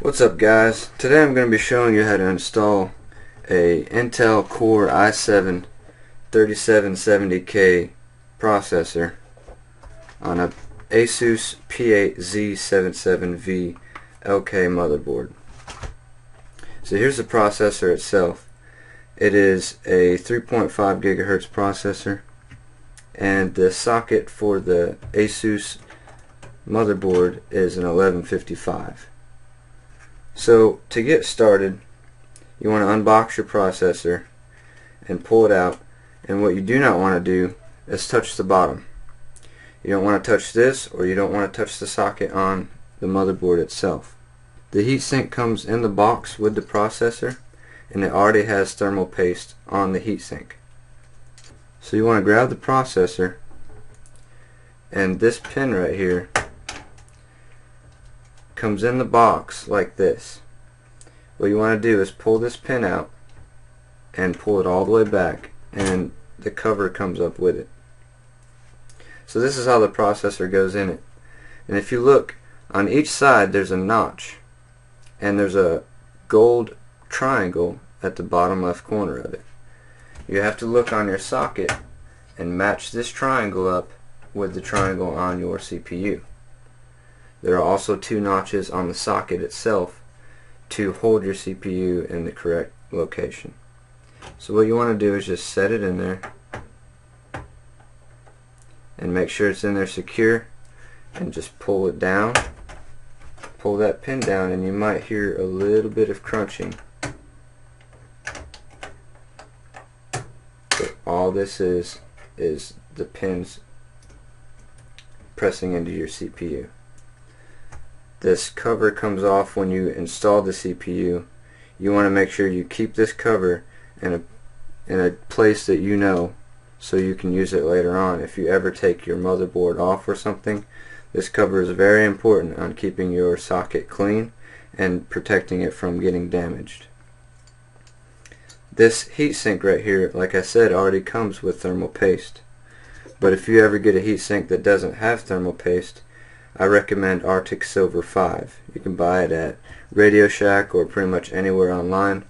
What's up guys? Today I'm going to be showing you how to install a Intel Core i7 3770K processor on a Asus P8Z77V LK motherboard. So here's the processor itself. It is a 3.5 gigahertz processor and the socket for the Asus motherboard is an 1155. So to get started you want to unbox your processor and pull it out and what you do not want to do is touch the bottom. You don't want to touch this or you don't want to touch the socket on the motherboard itself. The heatsink comes in the box with the processor and it already has thermal paste on the heatsink. So you want to grab the processor and this pin right here comes in the box like this. What you want to do is pull this pin out and pull it all the way back and the cover comes up with it. So this is how the processor goes in it. And if you look on each side there's a notch and there's a gold triangle at the bottom left corner of it. You have to look on your socket and match this triangle up with the triangle on your CPU. There are also two notches on the socket itself to hold your CPU in the correct location. So what you want to do is just set it in there and make sure it's in there secure and just pull it down. Pull that pin down and you might hear a little bit of crunching. But all this is is the pins pressing into your CPU this cover comes off when you install the CPU. You want to make sure you keep this cover in a in a place that you know so you can use it later on. If you ever take your motherboard off or something, this cover is very important on keeping your socket clean and protecting it from getting damaged. This heatsink right here, like I said, already comes with thermal paste. But if you ever get a heatsink that doesn't have thermal paste, I recommend Arctic Silver 5. You can buy it at Radio Shack or pretty much anywhere online.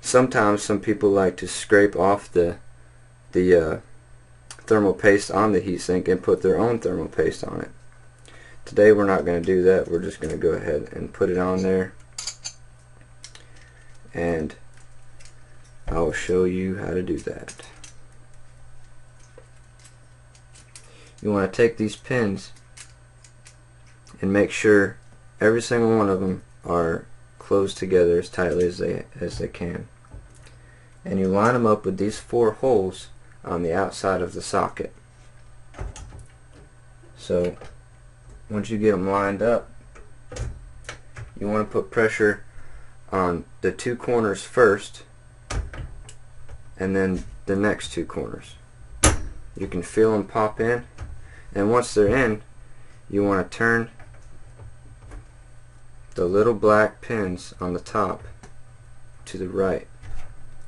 Sometimes some people like to scrape off the the uh, thermal paste on the heatsink and put their own thermal paste on it. Today we're not going to do that. We're just going to go ahead and put it on there and I'll show you how to do that. You want to take these pins and make sure every single one of them are closed together as tightly as they as they can. And you line them up with these four holes on the outside of the socket. So once you get them lined up you want to put pressure on the two corners first and then the next two corners. You can feel them pop in. And once they're in you want to turn the little black pins on the top to the right.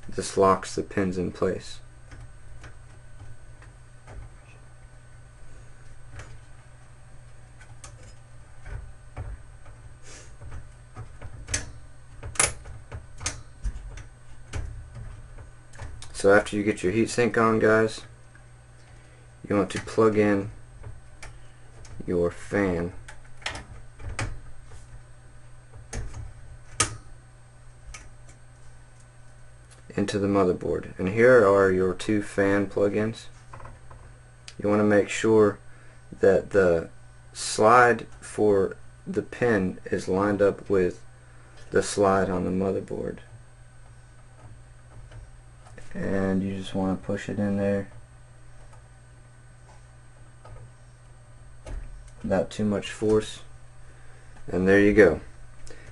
This locks the pins in place. So after you get your heatsink on guys, you want to plug in your fan into the motherboard. And here are your two fan plugins. You want to make sure that the slide for the pin is lined up with the slide on the motherboard. And you just want to push it in there without too much force. And there you go.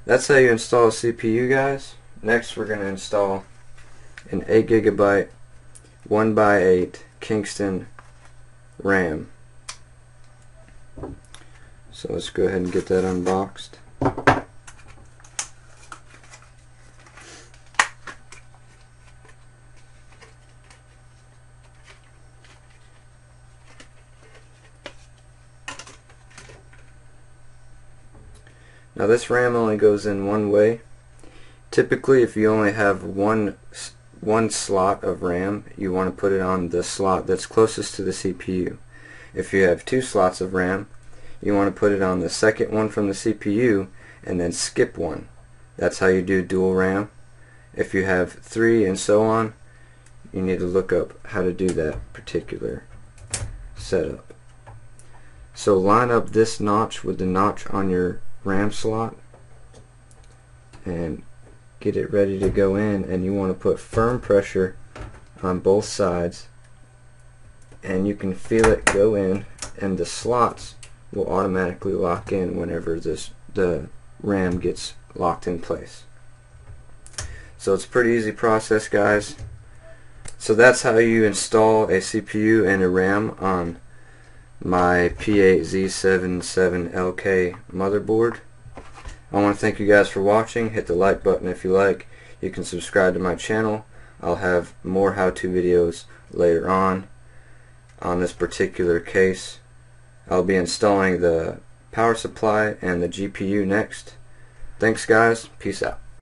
That's how you install a CPU guys. Next we're going to install an 8 gigabyte 1 by 8 Kingston RAM. So let's go ahead and get that unboxed. Now this RAM only goes in one way. Typically if you only have one one slot of RAM you want to put it on the slot that's closest to the CPU. If you have two slots of RAM you want to put it on the second one from the CPU and then skip one. That's how you do dual RAM. If you have three and so on you need to look up how to do that particular setup. So line up this notch with the notch on your RAM slot and get it ready to go in and you want to put firm pressure on both sides and you can feel it go in and the slots will automatically lock in whenever this the RAM gets locked in place. So it's a pretty easy process guys. So that's how you install a CPU and a RAM on my P8Z77LK motherboard. I want to thank you guys for watching. Hit the like button if you like. You can subscribe to my channel. I'll have more how-to videos later on on this particular case. I'll be installing the power supply and the GPU next. Thanks guys. Peace out.